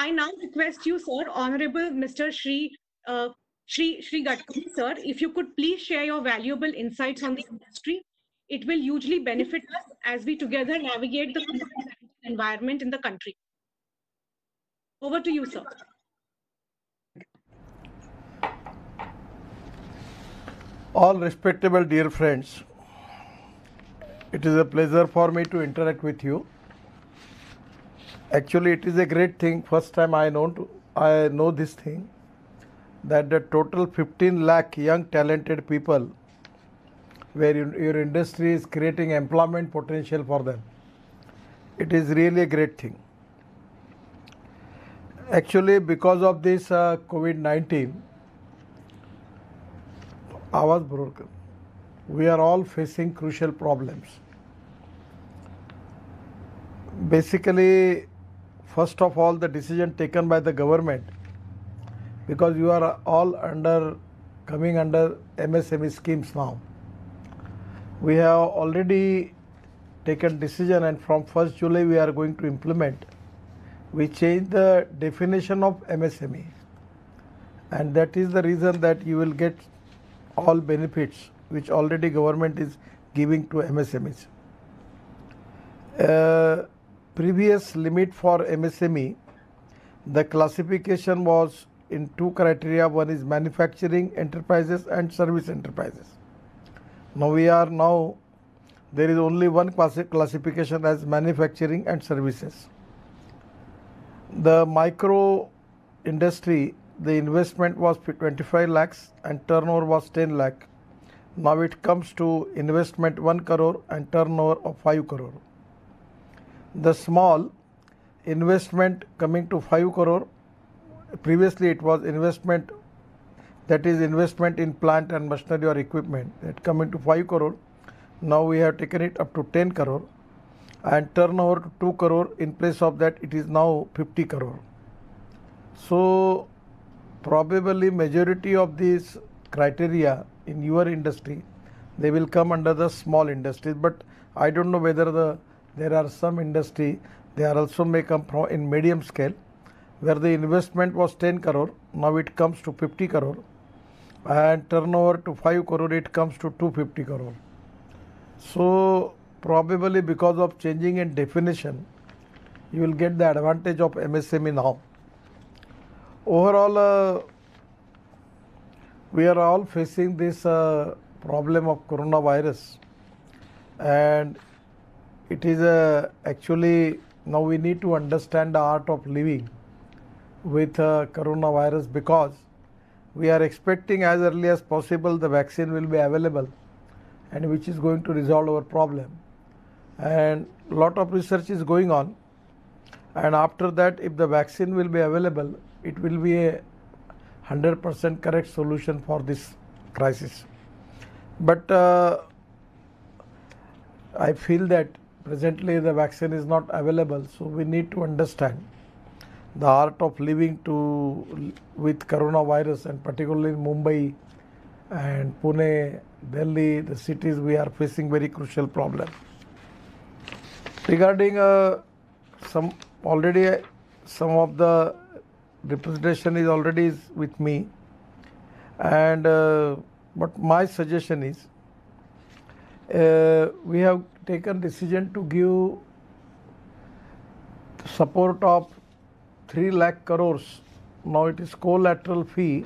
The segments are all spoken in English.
I now request you, sir, Honorable Mr. Shri, uh, Shri, Shri sir, if you could please share your valuable insights on the industry. It will hugely benefit us as we together navigate the environment in the country. Over to you, sir. All respectable dear friends, it is a pleasure for me to interact with you. Actually, it is a great thing. First time I know I know this thing that the total 15 lakh young talented people where you, your industry is creating employment potential for them. It is really a great thing. Actually, because of this uh, COVID 19, I was broken. We are all facing crucial problems. Basically, first of all, the decision taken by the government, because you are all under coming under MSME schemes now. We have already taken decision, and from 1st July we are going to implement. We change the definition of MSME, and that is the reason that you will get all benefits which already government is giving to MSMEs. Uh, previous limit for MSME, the classification was in two criteria. One is manufacturing enterprises and service enterprises. Now we are now there is only one classification as manufacturing and services. The micro industry the investment was 25 lakhs and turnover was 10 lakh. Now it comes to investment 1 crore and turnover of 5 crore. The small investment coming to 5 crore, previously it was investment that is investment in plant and machinery or equipment that coming to 5 crore. Now we have taken it up to 10 crore and turnover to 2 crore in place of that it is now 50 crore. So probably majority of these criteria in your industry they will come under the small industries but i don't know whether the there are some industry they are also from in medium scale where the investment was 10 crore now it comes to 50 crore. And turnover to 5 crore it comes to 250 crore. So probably because of changing in definition you will get the advantage of msme now. Overall uh, we are all facing this uh, problem of coronavirus. And it is uh, actually now we need to understand the art of living with uh, coronavirus because we are expecting as early as possible the vaccine will be available and which is going to resolve our problem and lot of research is going on and after that if the vaccine will be available it will be a 100% correct solution for this crisis. But uh, I feel that presently the vaccine is not available, so we need to understand the art of living to with coronavirus and particularly in Mumbai and Pune, Delhi, the cities we are facing very crucial problem. Regarding uh, some already some of the representation is already with me and uh, but my suggestion is uh, we have taken decision to give support of 3 lakh crores now it is collateral fee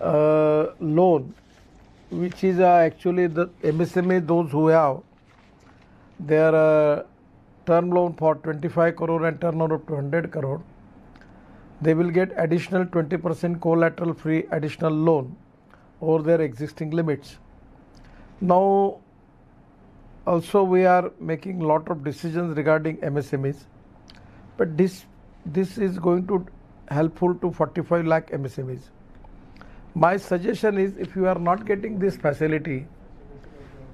uh, loan which is uh, actually the MSME those who have their uh, term loan for 25 crore and turnover of 200 crore they will get additional 20% collateral free additional loan over their existing limits. Now also we are making lot of decisions regarding MSMEs but this this is going to helpful to 45 lakh MSMEs. My suggestion is if you are not getting this facility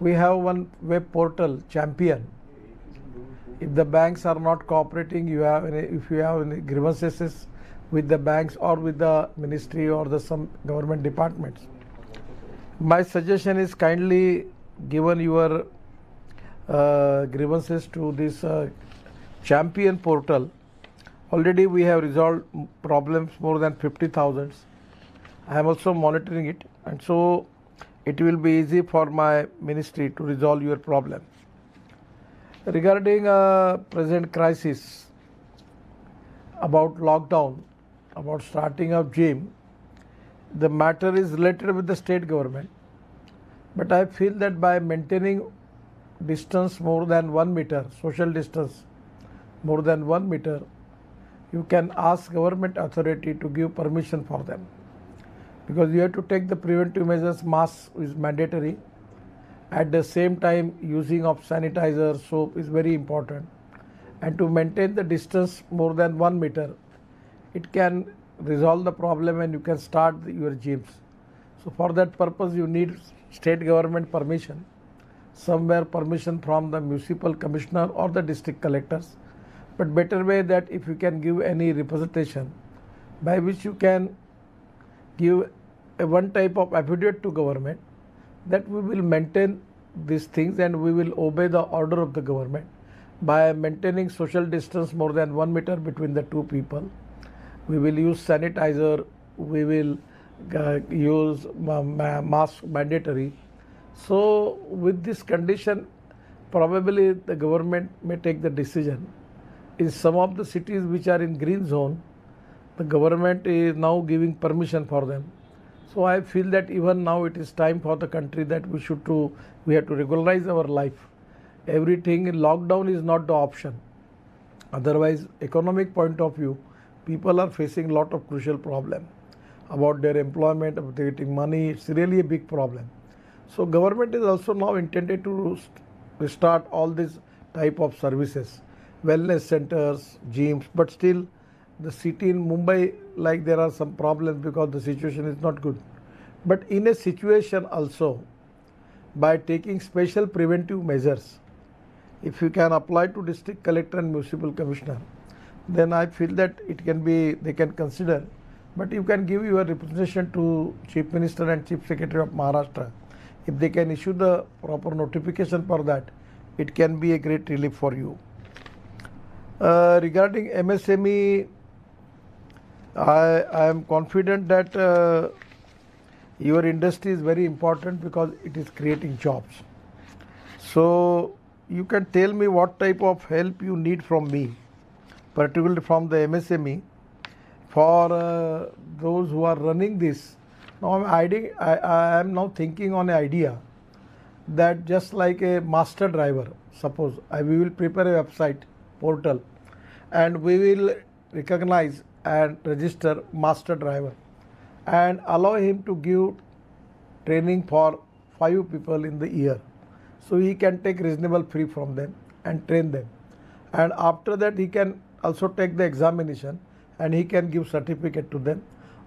we have one web portal champion if the banks are not cooperating you have any, if you have any grievances with the banks or with the ministry or the some government departments. My suggestion is kindly given your grievances to this uh, champion portal Already we have resolved problems more than 50,000. I am also monitoring it and so it will be easy for my ministry to resolve your problem. Regarding uh, present crisis about lockdown, about starting of gym, the matter is related with the state government. But I feel that by maintaining distance more than one meter, social distance more than one meter, you can ask government authority to give permission for them. Because you have to take the preventive measures mask is mandatory. At the same time using of sanitizer soap is very important. And to maintain the distance more than 1 meter it can resolve the problem and you can start your gyms. So for that purpose you need state government permission somewhere permission from the municipal commissioner or the district collectors but better way that if you can give any representation by which you can give a one type of affidavit to government that we will maintain these things and we will obey the order of the government by maintaining social distance more than one meter between the two people. We will use sanitizer, we will uh, use mask mandatory. So with this condition, probably the government may take the decision. In some of the cities which are in green zone, the government is now giving permission for them so I feel that even now it is time for the country that we should to we have to regularize our life. Everything in lockdown is not the option. Otherwise, economic point of view, people are facing a lot of crucial problem about their employment, about getting money. It's really a big problem. So government is also now intended to restart all these type of services, wellness centers, gyms, but still the city in Mumbai, like there are some problems because the situation is not good. But in a situation also, by taking special preventive measures, if you can apply to district collector and municipal commissioner, then I feel that it can be, they can consider. But you can give your representation to Chief Minister and Chief Secretary of Maharashtra. If they can issue the proper notification for that, it can be a great relief for you. Uh, regarding MSME I, I am confident that uh, your industry is very important because it is creating jobs. So you can tell me what type of help you need from me, particularly from the MSME, for uh, those who are running this. Now I'm I, I am now thinking on an idea that just like a master driver, suppose I, we will prepare a website portal and we will recognize and register master driver and allow him to give training for five people in the year. So he can take reasonable fee from them and train them. And after that he can also take the examination and he can give certificate to them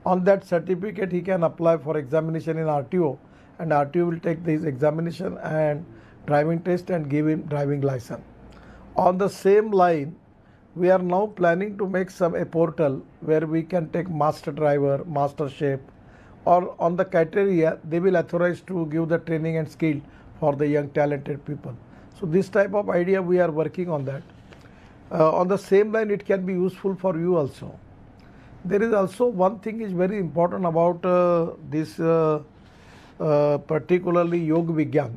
on that certificate he can apply for examination in RTO and RTO will take this examination and driving test and give him driving license on the same line we are now planning to make some a portal where we can take master driver, master chef, or on the criteria they will authorize to give the training and skill for the young talented people. So this type of idea we are working on that. Uh, on the same line, it can be useful for you also. There is also one thing is very important about uh, this, uh, uh particularly Yoga Vigyan.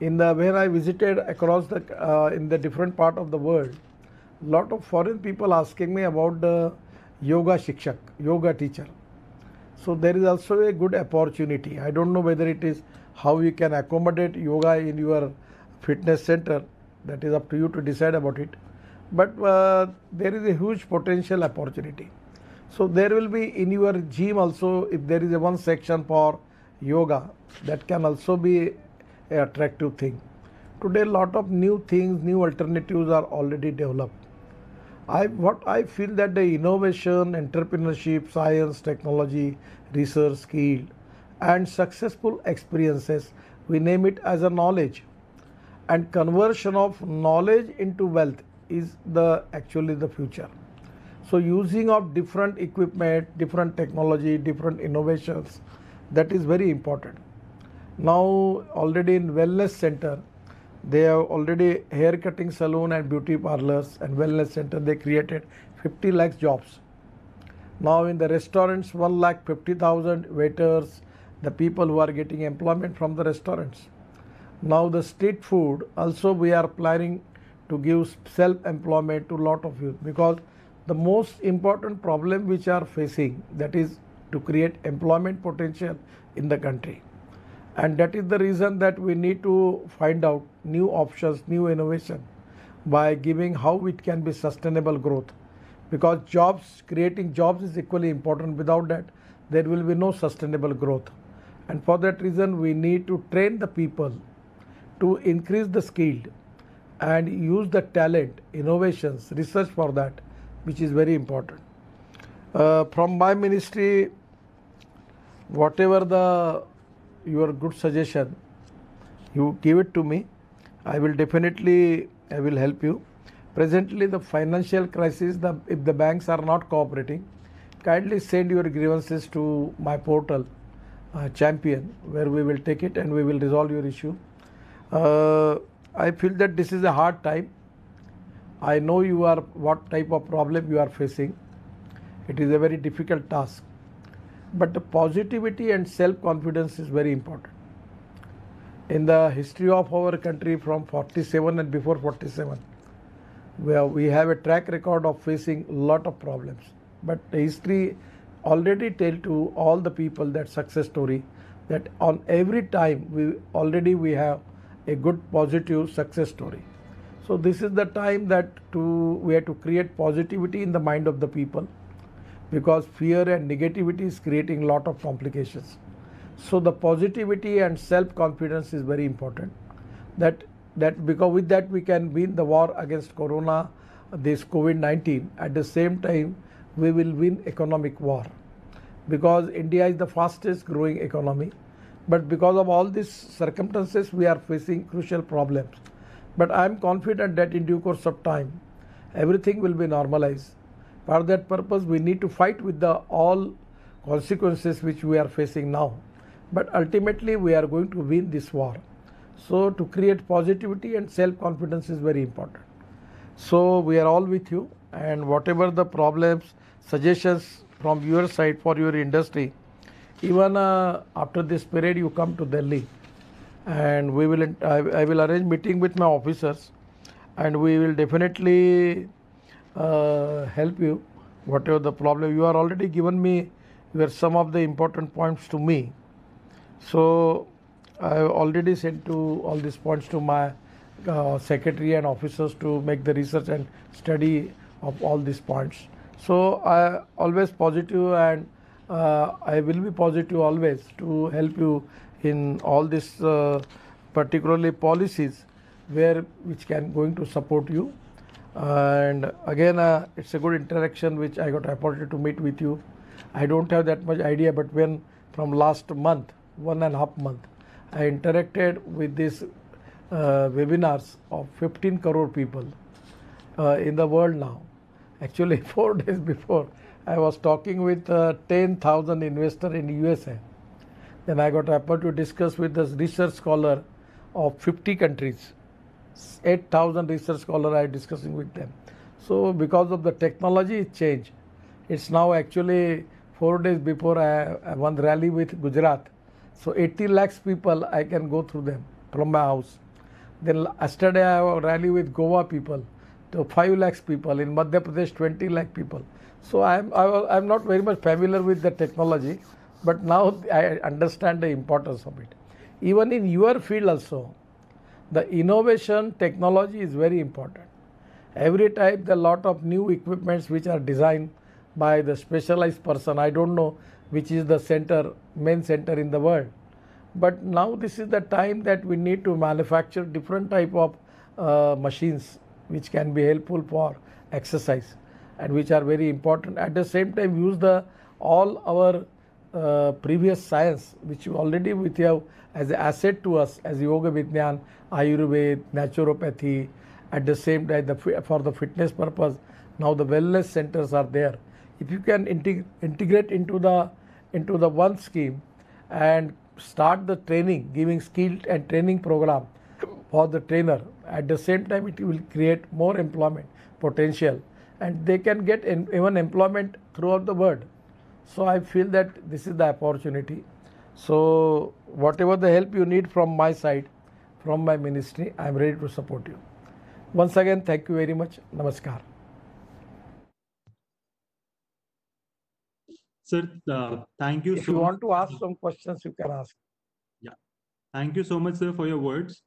In the when I visited across the uh, in the different part of the world, lot of foreign people asking me about the yoga shikshak, yoga teacher. So there is also a good opportunity. I don't know whether it is how you can accommodate yoga in your fitness center. That is up to you to decide about it. But uh, there is a huge potential opportunity. So there will be in your gym also if there is a one section for yoga that can also be a attractive thing. Today a lot of new things, new alternatives are already developed I what I feel that the innovation, entrepreneurship, science, technology, research, skill, and successful experiences, we name it as a knowledge, and conversion of knowledge into wealth is the actually the future. So using of different equipment, different technology, different innovations, that is very important. Now already in wellness center, they have already hair cutting salon and beauty parlors and wellness center they created 50 lakhs jobs. Now in the restaurants, 1 lakh 50,000 waiters, the people who are getting employment from the restaurants. Now the street food also we are planning to give self-employment to lot of youth because the most important problem which are facing that is to create employment potential in the country. And that is the reason that we need to find out new options new innovation by giving how it can be sustainable growth. Because jobs creating jobs is equally important. Without that there will be no sustainable growth. And for that reason we need to train the people to increase the skilled and use the talent innovations research for that which is very important. Uh, from my ministry whatever the your good suggestion you give it to me. I will definitely i will help you. Presently the financial crisis the if the banks are not cooperating kindly send your grievances to my portal uh, champion where we will take it and we will resolve your issue. Uh, i feel that this is a hard time i know you are what type of problem you are facing it is a very difficult task but the positivity and self confidence is very important. In the history of our country from 47 and before 47, where we have a track record of facing a lot of problems. But the history already tell to all the people that success story that on every time we already we have a good positive success story. So this is the time that to we have to create positivity in the mind of the people because fear and negativity is creating a lot of complications. So the positivity and self-confidence is very important. That that because with that we can win the war against corona, this COVID-19. At the same time, we will win economic war because India is the fastest growing economy. But because of all these circumstances, we are facing crucial problems. But I am confident that in due course of time, everything will be normalized for that purpose, we need to fight with the all consequences which we are facing now. But ultimately, we are going to win this war. So, to create positivity and self confidence is very important. So, we are all with you, and whatever the problems, suggestions from your side for your industry, even uh, after this period, you come to Delhi, and we will. I, I will arrange meeting with my officers, and we will definitely uh, help you whatever the problem you are already given me were some of the important points to me so i have already sent to all these points to my uh, secretary and officers to make the research and study of all these points so i always positive and uh, i will be positive always to help you in all these uh, particularly policies where which can going to support you. And again uh, it's a good interaction which i got opportunity to meet with you. I don't have that much idea but when from last month one and a half month i interacted with these uh, webinars of 15 crore people uh, in the world now. Actually four days before i was talking with uh, 10000 investor in usa then i got opportunity to discuss with this research scholar of 50 countries 8,000 research scholars I discussing with them. So because of the technology change, it's now actually four days before I, I one rally with Gujarat. So 80 lakhs people I can go through them from my house. Then yesterday I have a rally with Goa people, to 5 lakhs people in Madhya Pradesh 20 lakh people. So I'm I, I'm not very much familiar with the technology, but now I understand the importance of it. Even in your field also, the innovation technology is very important. Every time the lot of new equipments which are designed by the specialized person. I don't know which is the center, main center in the world. But now this is the time that we need to manufacture different type of uh, machines which can be helpful for exercise and which are very important. At the same time use the all our uh, previous science which already we have as an asset to us as Yoga Vidyan, Ayurveda, naturopathy. At the same time, the, for the fitness purpose, now the wellness centers are there. If you can integ integrate into the into the one scheme and start the training, giving skill and training program for the trainer. At the same time, it will create more employment potential and they can get in, even employment throughout the world. So I feel that this is the opportunity. So whatever the help you need from my side, from my ministry, I am ready to support you. Once again, thank you very much. Namaskar. Sir, uh, thank you. If so you want to ask some questions, you can ask. Yeah. Thank you so much, sir, for your words.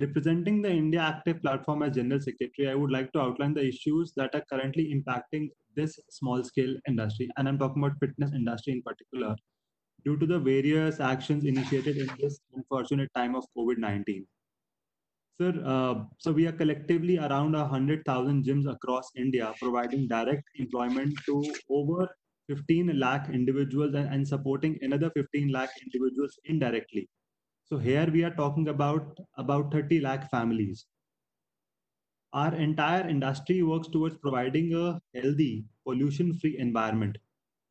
Representing the India Active platform as General Secretary, I would like to outline the issues that are currently impacting this small scale industry. And I'm talking about fitness industry in particular, due to the various actions initiated in this unfortunate time of COVID-19. Sir, uh, so we are collectively around 100,000 gyms across India, providing direct employment to over 15 lakh individuals and, and supporting another 15 lakh individuals indirectly. So here we are talking about about 30 lakh families. Our entire industry works towards providing a healthy, pollution-free environment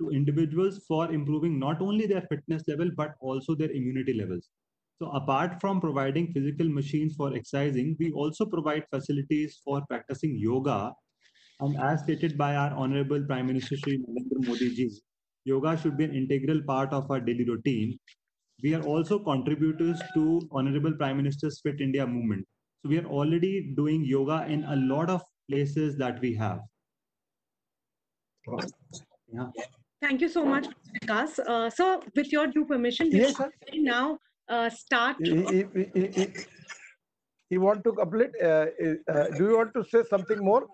to individuals for improving not only their fitness level but also their immunity levels. So apart from providing physical machines for exercising, we also provide facilities for practicing yoga. And as stated by our Honorable Prime Minister Shri Narendra Modi ji, yoga should be an integral part of our daily routine we are also contributors to Honorable Prime Minister's Fit India movement. So we are already doing yoga in a lot of places that we have. Yeah. Thank you so much, Vikas. Uh, so, with your due permission, we Yes, will sir. now uh, start. You, want to complete? Uh, uh, do you want to say something more?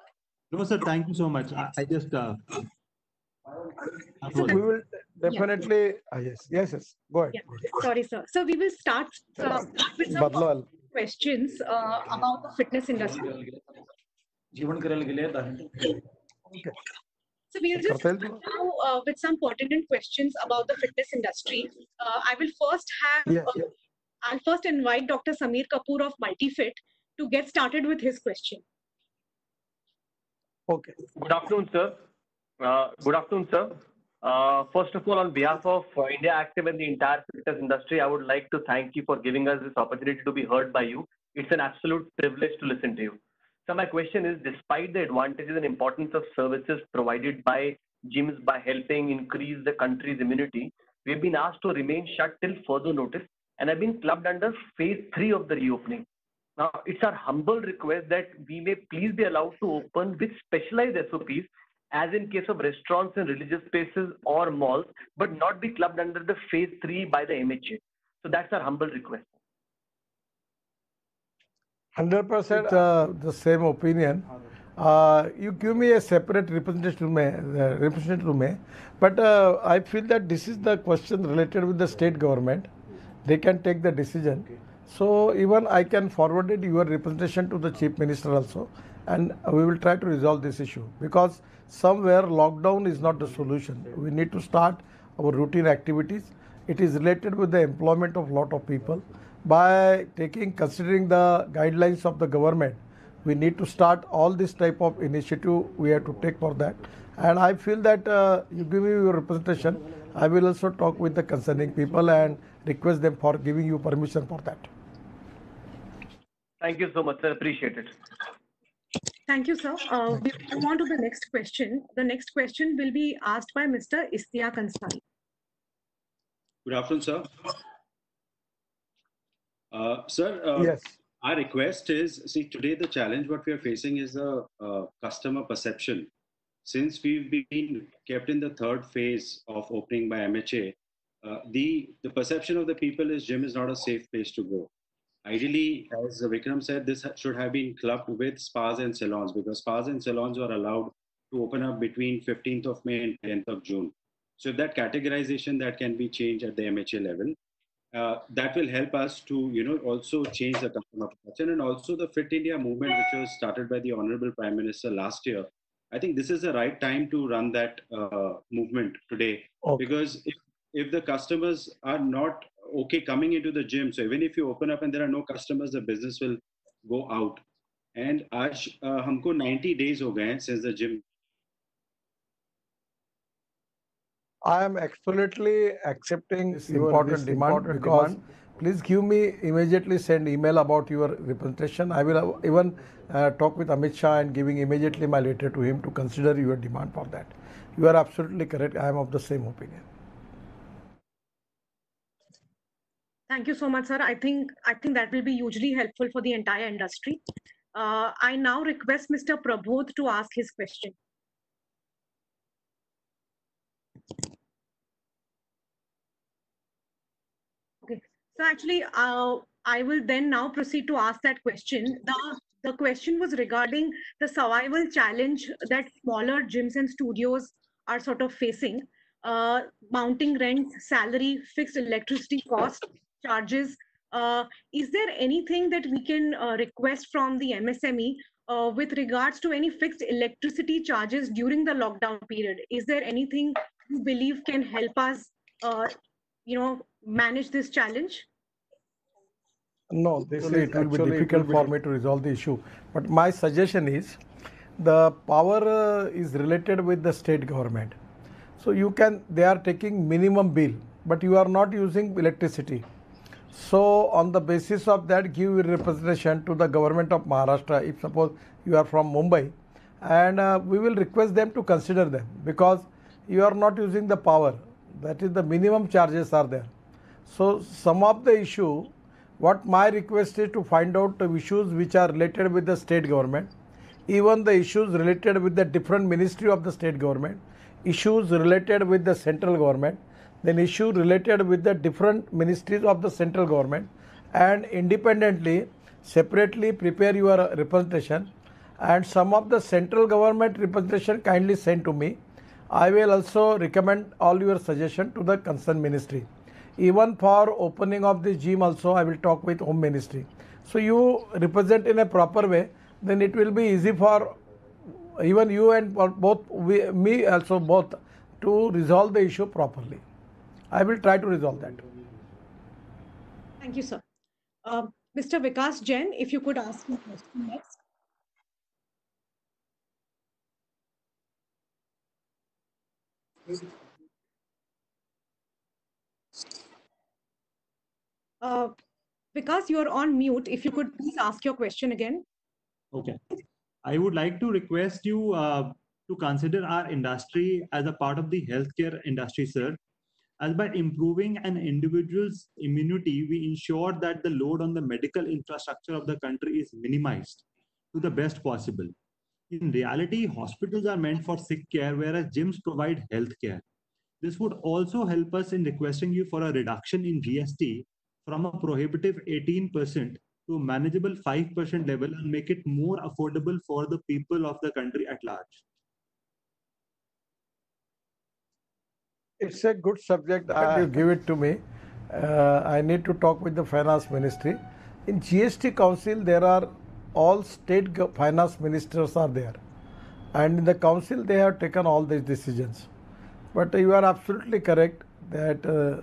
No, sir, thank you so much. I, I just uh, that We will definitely. ah, yes, yes, yes. Go ahead. Yeah. Sorry, sir. So, we will start uh, with some Badlal questions uh, about the fitness industry. So we'll just now uh, with some pertinent questions about the fitness industry. Uh, I will first have, yeah, yeah. Uh, I'll first invite Dr. Samir Kapoor of MultiFit to get started with his question. Okay. Good afternoon, sir. Uh, good afternoon, sir. Uh, First of all, on behalf of India Active and the entire fitness industry, I would like to thank you for giving us this opportunity to be heard by you. It's an absolute privilege to listen to you. So my question is, despite the advantages and importance of services provided by gyms by helping increase the country's immunity, we've been asked to remain shut till further notice and have been clubbed under phase three of the reopening. Now, it's our humble request that we may please be allowed to open with specialized SOPs, as in case of restaurants and religious spaces or malls, but not be clubbed under the phase three by the MHA. So that's our humble request. Hundred percent uh, the same opinion. Uh, you give me a separate representative, में, uh, representative में, but uh, I feel that this is the question related with the state government. They can take the decision. So even I can forward it your representation to the chief minister also, and we will try to resolve this issue because somewhere lockdown is not the solution. We need to start our routine activities. It is related with the employment of lot of people. By taking considering the guidelines of the government, we need to start all this type of initiative we have to take for that. And I feel that uh, you give me your representation. I will also talk with the concerning people and request them for giving you permission for that. Thank you so much, sir. Appreciate it. Thank you, sir. Uh, we move on to the next question. The next question will be asked by Mr. Istia Ansari. Good afternoon, sir. Uh, sir, uh, yes. our request is see today the challenge what we are facing is the uh, customer perception. Since we've been kept in the third phase of opening by MHA, uh, the the perception of the people is gym is not a safe place to go. Ideally, as Vikram said, this should have been clubbed with spas and salons because spas and salons were allowed to open up between 15th of May and 10th of June. So that categorization that can be changed at the MHA level uh, that will help us to you know also change the customer perception and also the fit india movement which was started by the honorable prime minister last year i think this is the right time to run that uh, movement today Okay. because if, if the customers are not okay coming into the gym so even if you open up and there are no customers the business will go out and आज uh, हमको 90 days हो गए हैं since the gym I am absolutely accepting This your important this demand important because demand please give me immediately send email about your representation. I will uh, even uh, talk with Amit Shah and giving immediately my letter to him to consider your demand for that. You are absolutely correct. I am of the same opinion. Thank you so much, sir. I think I think that will be hugely helpful for the entire industry. Uh, I now request Mr. Prabodh to ask his question. Okay, so actually, uh, I will then now proceed to ask that question. The, the question was regarding the survival challenge that smaller gyms and studios are sort of facing. Uh, mounting rent, salary, fixed electricity cost, charges. Uh, is there anything that we can uh, request from the MSME uh, with regards to any fixed electricity charges during the lockdown period? Is there anything you believe can help us, uh, you know, manage this challenge? No, this is it will be difficult for me to resolve the issue. But my suggestion is the power uh, is related with the state government. So you can, they are taking minimum bill, but you are not using electricity. So on the basis of that, give representation to the government of Maharashtra. If suppose you are from Mumbai, and uh, we will request them to consider them because you are not using the power. That is the minimum charges are there. So some of the issue, what my request is to find out the issues which are related with the state government, even the issues related with the different ministry of the state government, issues related with the central government, then issue related with the different ministries of the central government and independently separately prepare your representation and some of the central government representation kindly send to me. I will also recommend all your suggestion to the concerned ministry. Even for opening of the gym also I will talk with home ministry. So you represent in a proper way then it will be easy for even you and both we, me also both to resolve the issue properly. I will try to resolve that. Thank you, sir. Uh, Mr. Vikas Jain, if you could ask me question next. Uh, Vikas, you are on mute. If you could please ask your question again. Okay. I would like to request you uh, to consider our industry as a part of the healthcare industry, sir. As by improving an individual's immunity, we ensure that the load on the medical infrastructure of the country is minimized to the best possible. In reality, hospitals are meant for sick care, whereas gyms provide health care. This would also help us in requesting you for a reduction in GST from a prohibitive 18% to a manageable 5% level and make it more affordable for the people of the country at large. It's a good subject. Uh, you give it to me. Uh, I need to talk with the finance ministry. In GST council, there are all state finance ministers are there, and in the council they have taken all these decisions. But you are absolutely correct that uh,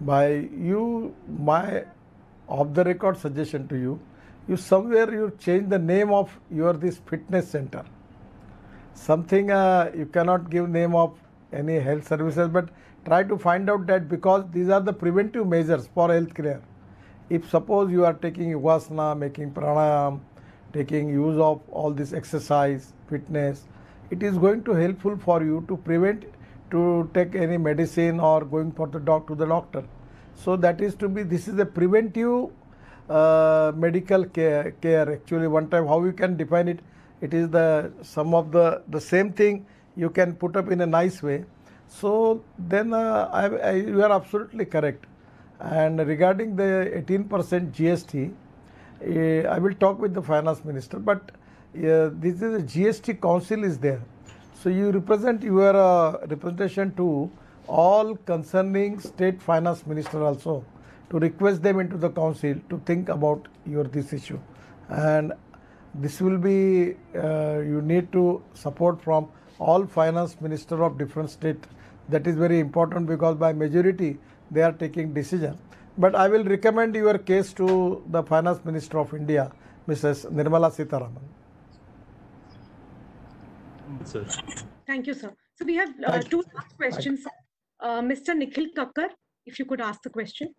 by you, my off the record suggestion to you, you somewhere you change the name of your this fitness center. Something uh, you cannot give name of any health services, but try to find out that because these are the preventive measures for health care. If suppose you are taking yogasana, making pranayam, taking use of all this exercise, fitness, it is going to helpful for you to prevent to take any medicine or going for the doc to the doctor. So that is to be this is a preventive uh, medical care, care actually one time how you can define it it is the some of the the same thing you can put up in a nice way. So then uh, I, I, you are absolutely correct. And regarding the 18% GST, uh, I will talk with the finance minister. But uh, this is a GST council is there. So you represent your uh, representation to all concerning state finance minister also to request them into the council to think about your this issue and this will be uh, you need to support from all finance minister of different state. That is very important because by majority they are taking decision. But I will recommend your case to the finance minister of India, Mrs. Nirmala Sitharaman. Sir. Thank you, sir. So we have uh, two last questions. Uh, Mr. Nikhil Kakkar, if you could ask the question.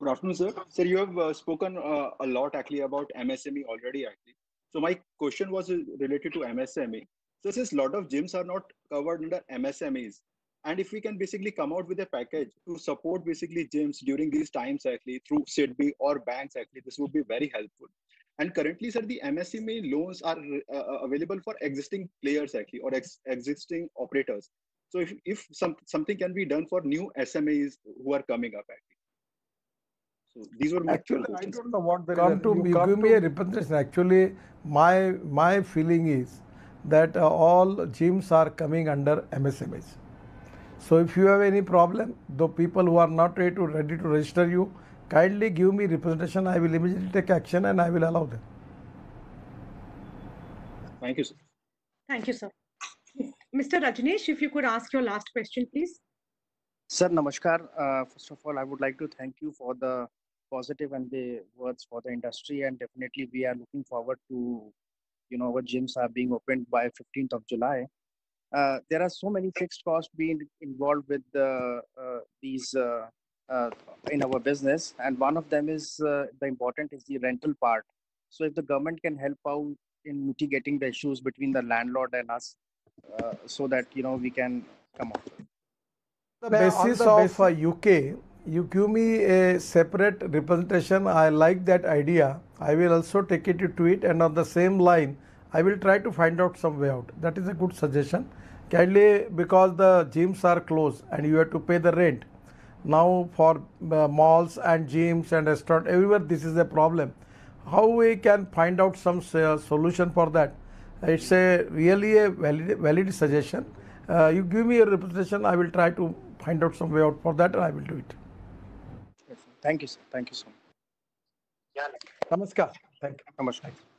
Good afternoon, sir. Sir, you have uh, spoken uh, a lot actually about MSME already, actually. So my question was related to MSME. So since a lot of gyms are not covered under MSMEs, and if we can basically come out with a package to support basically gyms during these times actually through SIDBI or banks actually, this would be very helpful. And currently, sir, the MSME loans are uh, available for existing players actually or ex- existing operators. So if, if some, something can be done for new SMEs who are coming up actually. So these were my two Actually, I don't know what there is. Come to you me, come give me a representation. Actually, my my feeling is that uh, all gyms are coming under MSMEs. So if you have any problem, the people who are not ready to ready to register you, kindly give me representation. I will immediately take action and I will allow them. Thank you, sir. Thank you, sir. Mr. Rajneesh, if you could ask your last question, please. Sir, namaskar. Uh, first of all, I would like to thank you for the positive and the words for the industry, and definitely we are looking forward to, you know, our gyms are being opened by 15th of July. Uh, there are so many fixed costs being involved with the, uh, these uh, uh, in our business, and one of them is uh, the important is the rental part. So, if the government can help out in mitigating the issues between the landlord and us, uh, so that you know we can come out. the On the basis of basis- uh, UK, you give me a separate representation. I like that idea. I will also take it to it, and on the same line, I will try to find out some way out. That is a good suggestion. Kindly, because the gyms are closed and you have to pay the rent. Now, for uh, malls and gyms and restaurant, everywhere this is a problem. How we can find out some uh, solution for that? It's a really a valid, valid suggestion. Uh, you give me a representation, I will try to find out some way out for that and I will do it. Thank you, sir. Thank you so much. Namaskar. Thank you. Namaskar.